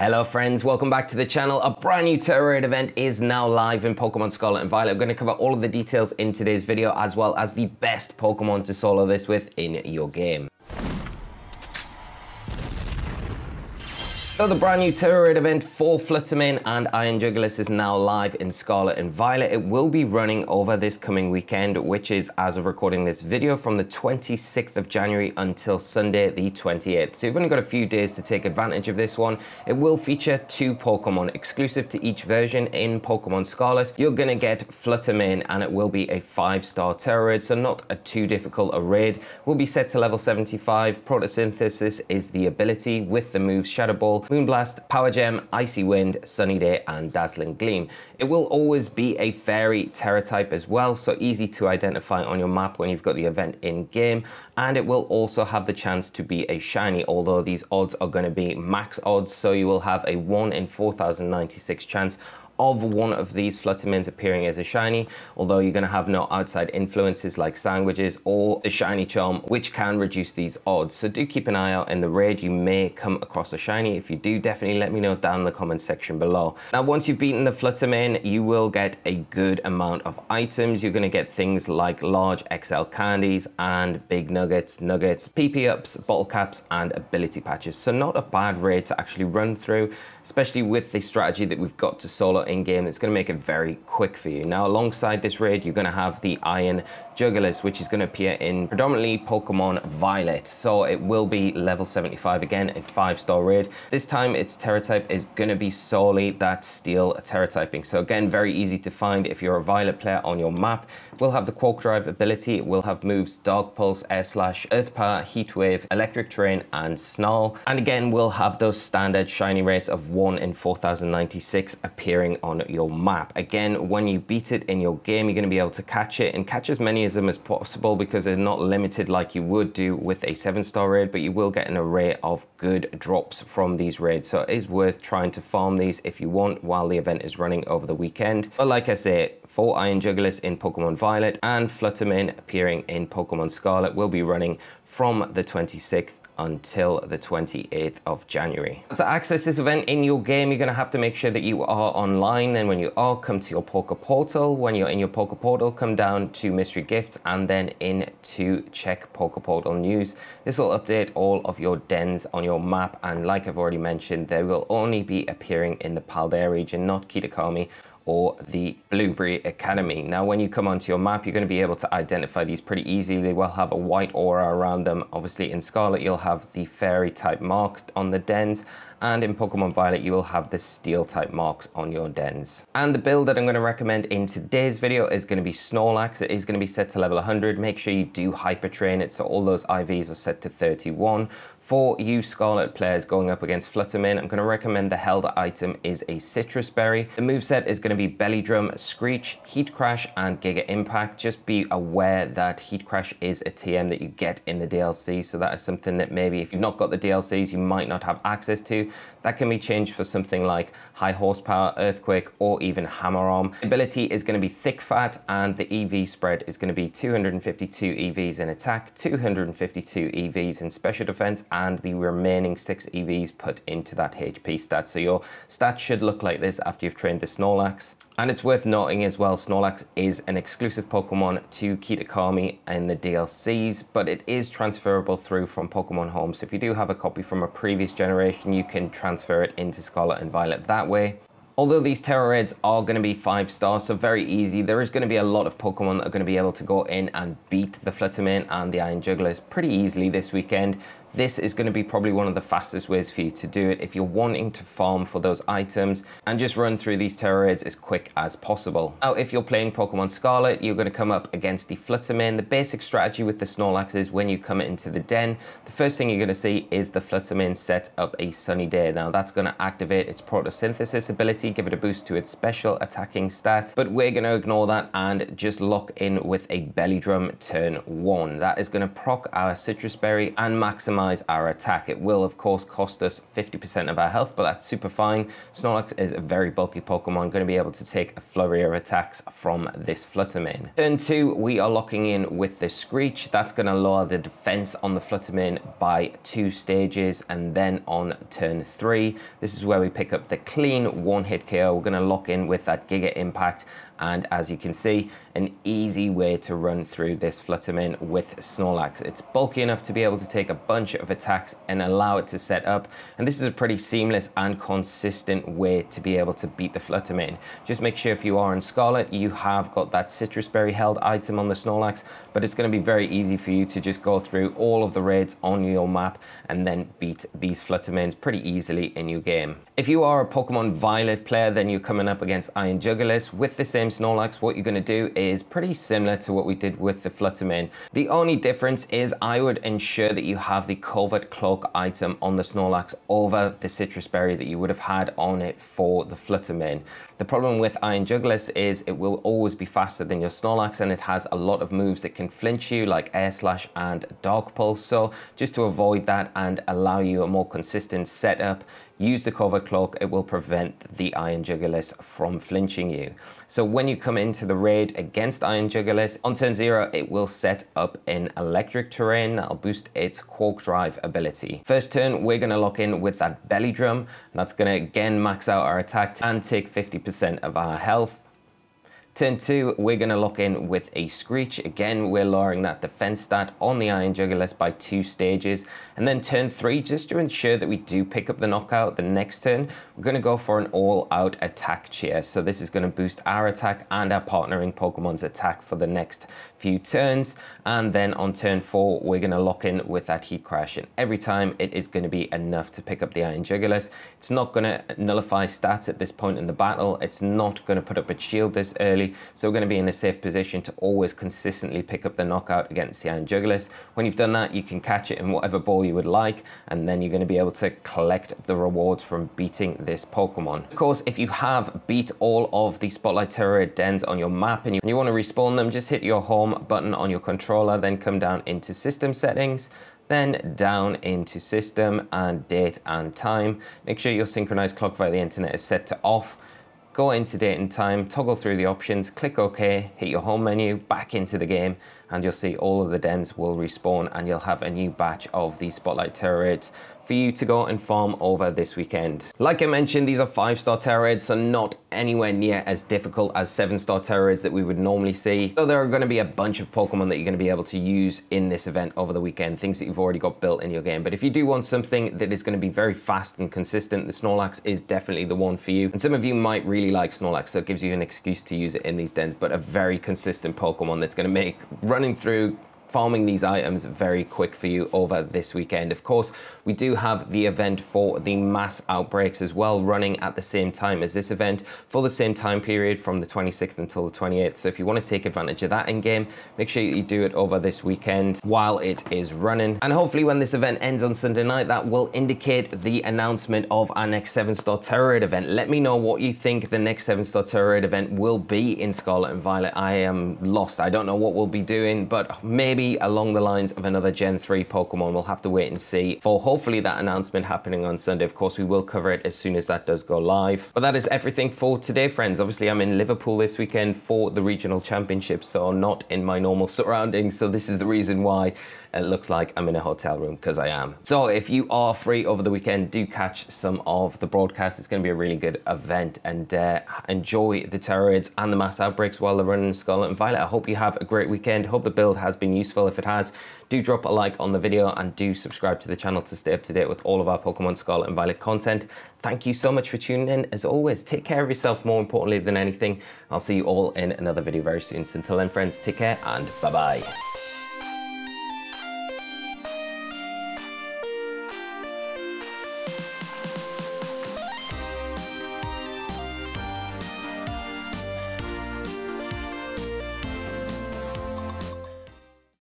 Hello friends, welcome back to the channel. A brand new Tera Raid event is now live in Pokemon Scarlet and Violet. I'm going to cover all of the details in today's video as well as the best Pokemon to solo this with in your game. So the brand new Tera Raid event for Fluttermane and Iron Jugulis is now live in Scarlet and Violet. It will be running over this coming weekend, which is, as of recording this video, from the 26th of January until Sunday the 28th. So you've only got a few days to take advantage of this one. It will feature two Pokemon exclusive to each version in Pokemon Scarlet. You're going to get Fluttermane and it will be a 5-star Tera Raid, so not a too difficult a raid. Will be set to level 75. Protosynthesis is the ability with the move Shadow Ball, Moonblast, Power Gem, Icy Wind, Sunny Day, and Dazzling Gleam. It will always be a Fairy Tera type as well, so easy to identify on your map when you've got the event in game. And it will also have the chance to be a Shiny, although these odds are going to be max odds, so you will have a 1 in 4096 chance of one of these Fluttermanes appearing as a shiny, although you're going to have no outside influences like Sandwiches or the Shiny Charm, which can reduce these odds. So do keep an eye out in the raid. You may come across a shiny. If you do, definitely let me know down in the comment section below. Now, once you've beaten the Fluttermane, you will get a good amount of items. You're going to get things like large XL candies and big nuggets, nuggets, PP ups, bottle caps, and ability patches. So not a bad raid to actually run through, especially with the strategy that we've got to solo in-game. It's going to make it very quick for you. Now, alongside this raid, you're going to have the Iron Jugulis, which is going to appear in predominantly Pokemon Violet. So it will be level 75 again, a five-star raid. This time, its Tera type is going to be solely that Steel Tera typing. So again, very easy to find if you're a Violet player on your map. It will have the Quark Drive ability. It will have moves Dark Pulse, Air Slash, Earth Power, Heat Wave, Electric Terrain, and Snarl. And again, we'll have those standard shiny rates of 1 in 4096 appearing on your map. Again, when you beat it in your game, you're going to be able to catch it and catch as many of them as possible because they're not limited like you would do with a seven star raid, but you will get an array of good drops from these raids. So it is worth trying to farm these if you want while the event is running over the weekend. But like I say, four Iron Jugulis in Pokemon Violet and Fluttermane appearing in Pokemon Scarlet will be running from the 26th until the 28th of January. To access this event in your game, you're going to have to make sure that you are online. And when you are, come to your Poké Portal. When you're in your Poké Portal, come down to Mystery Gifts and then in to check Poké Portal News. This will update all of your dens on your map. And like I've already mentioned, they will only be appearing in the Paldea region, not Kitakami or the Blueberry Academy. Now, when you come onto your map, you're going to be able to identify these pretty easily. They will have a white aura around them. Obviously, in Scarlet, you'll have the fairy type mark on the dens, and in Pokemon Violet, you will have the steel type marks on your dens. And the build that I'm going to recommend in today's video is going to be Snorlax. It is going to be set to level 100. Make sure you do hyper train it, so all those IVs are set to 31. For you Scarlet players going up against Fluttermane, I'm going to recommend the held item is a Sitrus Berry. The moveset is going to be Belly Drum, Screech, Heat Crash, and Giga Impact. Just be aware that Heat Crash is a TM that you get in the DLC, so that is something that maybe if you've not got the DLCs, you might not have access to. That can be changed for something like High Horsepower, Earthquake, or even Hammer Arm. Ability is going to be Thick Fat, and the EV spread is going to be 252 EVs in attack, 252 EVs in special defense, and the remaining six EVs put into that HP stat. So your stats should look like this after you've trained the Snorlax. And it's worth noting as well, Snorlax is an exclusive Pokemon to Kitakami in the DLCs, but it is transferable through from Pokemon Home. So if you do have a copy from a previous generation, you can transfer it into Scarlet and Violet that way. Although these Tera Raids are going to be 5 stars, so very easy, there is going to be a lot of Pokemon that are going to be able to go in and beat the Fluttermane and the Iron Jugulis pretty easily this weekend this is going to be probably one of the fastest ways for you to do it if you're wanting to farm for those items and just run through these Tera Raids as quick as possible. Now, if you're playing Pokemon Scarlet, you're going to come up against the Fluttermane. The basic strategy with the Snorlax is when you come into the den, the first thing you're going to see is the Fluttermane set up a Sunny Day. Now, that's going to activate its Protosynthesis ability, give it a boost to its special attacking stat, but we're going to ignore that and just lock in with a Belly Drum turn one. That is going to proc our Sitrus Berry and maximize our attack. It will, of course, cost us 50% of our health, but that's super fine. Snorlax is a very bulky Pokemon, going to be able to take a flurry of attacks from this Flutter Mane. Turn two, we are locking in with the Screech. That's going to lower the defense on the Flutter Mane by two stages, and then on turn three, this is where we pick up the clean one-hit KO. We're going to lock in with that Giga Impact and as you can see, an easy way to run through this Flutter Mane with Snorlax. It's bulky enough to be able to take a bunch of attacks and allow it to set up, and this is a pretty seamless and consistent way to be able to beat the Flutter Mane. Just make sure if you are in Scarlet, you have got that Sitrus Berry held item on the Snorlax, but it's going to be very easy for you to just go through all of the raids on your map and then beat these Flutter Manes pretty easily in your game. If you are a Pokemon Violet player, then you're coming up against Iron Jugulis with the same Snorlax. What you're going to do is pretty similar to what we did with the Flutter Mane. The only difference is I would ensure that you have the Covert Cloak item on the Snorlax over the Sitrus Berry that you would have had on it for the Flutter Mane. The problem with Iron Jugulis is it will always be faster than your Snorlax and it has a lot of moves that can flinch you like Air Slash and Dark Pulse. So just to avoid that and allow you a more consistent setup, use the Covert Cloak, it will prevent the Iron Jugulis from flinching you. So when you come into the raid against Iron Jugulis, on turn zero, it will set up in electric terrain that'll boost its Quark Drive ability. First turn, we're gonna lock in with that Belly Drum. That's gonna again max out our attack and take 50% of our health. Turn two, we're going to lock in with a Screech. Again, we're lowering that defense stat on the Iron Jugulis by two stages. And then turn three, just to ensure that we do pick up the knockout the next turn, we're going to go for an all-out attack cheer. So this is going to boost our attack and our partnering Pokemon's attack for the next few turns. And then on turn four, we're going to lock in with that Heat Crash. And every time it is going to be enough to pick up the Iron Jugulis. It's not going to nullify stats at this point in the battle. It's not going to put up a shield this early. So we're going to be in a safe position to always consistently pick up the knockout against the Iron Jugulis. When you've done that, you can catch it in whatever ball you would like, and then you're going to be able to collect the rewards from beating this Pokemon. Of course, if you have beat all of the Spotlight Tera Raid dens on your map and you, you want to respawn them, just hit your home button on your controller, then come down into system settings, then down into system and date and time. Make sure your synchronized clock via the internet is set to off go into date and time, toggle through the options, click OK, hit your home menu, back into the game, and you'll see all of the dens will respawn and you'll have a new batch of the Spotlight Tera Raids for you to go and farm over this weekend. Like I mentioned, these are five star Tera Raids, so not anywhere near as difficult as seven star Tera Raids that we would normally see. So there are going to be a bunch of Pokemon that you're going to be able to use in this event over the weekend, things that you've already got built in your game. But if you do want something that is going to be very fast and consistent, the Snorlax is definitely the one for you. And some of you might really like Snorlax, so it gives you an excuse to use it in these dens, but a very consistent Pokemon that's going to make running through farming these items very quick for you over this weekend. Of course, we do have the event for the mass outbreaks as well running at the same time as this event for the same time period from the 26th until the 28th. So if you want to take advantage of that in game, make sure you do it over this weekend while it is running. And hopefully when this event ends on Sunday night, that will indicate the announcement of our next 7-star Tera Raid event. Let me know what you think the next 7-star Tera Raid event will be in Scarlet and Violet. I am lost. I don't know what we'll be doing, but maybe maybe along the lines of another Gen 3 Pokemon. We'll have to wait and see for hopefully that announcement happening on Sunday. Of course, we will cover it as soon as that does go live. But that is everything for today, friends. Obviously, I'm in Liverpool this weekend for the regional championship, so not in my normal surroundings. So this is the reason why it looks like I'm in a hotel room because I am. So if you are free over the weekend, do catch some of the broadcast. It's going to be a really good event and uh, enjoy the Tera Raids and the mass outbreaks while they're running Scarlet and Violet. I hope you have a great weekend. Hope the build has been useful. If it has, do drop a like on the video and do subscribe to the channel to stay up to date with all of our Pokemon Scarlet and Violet content. Thank you so much for tuning in. As always, take care of yourself more importantly than anything. I'll see you all in another video very soon. So until then, friends, take care and bye-bye.